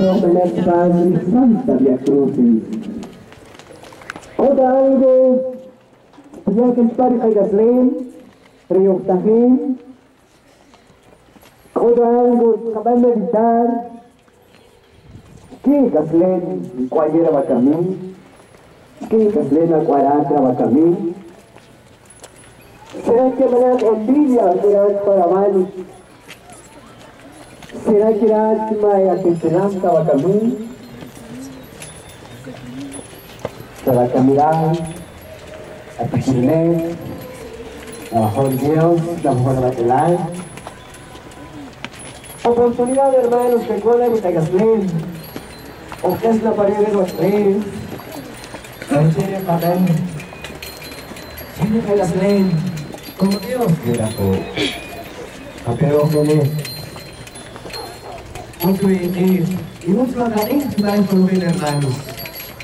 Promener Padre Santa Via Crucis. Oda algo, ya que el Padre Tajín, Oda algo, acaban de meditar, que Gaslen, cualquiera va a que Gaslen, a cuaratra va a será que me envidia, será para mal, pagkilinig na mejor Dios, la mejor material. Oportunidad, hermanos, que con la Tagaslen, o que es la pared de los tres, Sanchire Pamen, Sanchire Tagaslen, como Dios quiera po. Kapero ko ni, mucho y, y mucho agaíz para bien hermanos.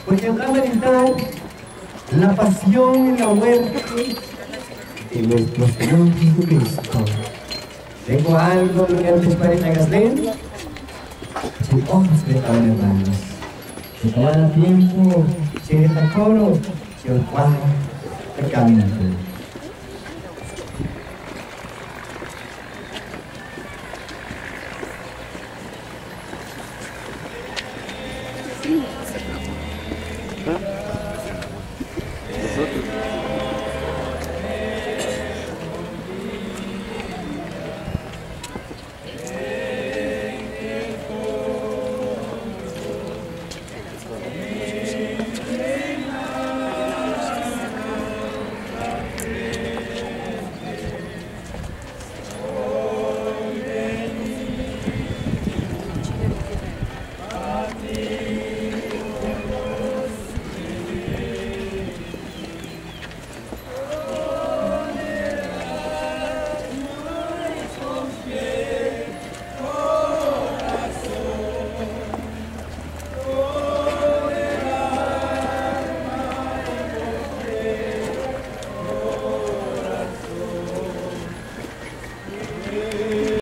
Porque acá meditar la pasión y la muerte de nuestro Señor Jesucristo. Tengo algo que antes para Gaslén. Su ojos de cada hermanos. Si cada tiempo se desacoro, se os va pecando. Hein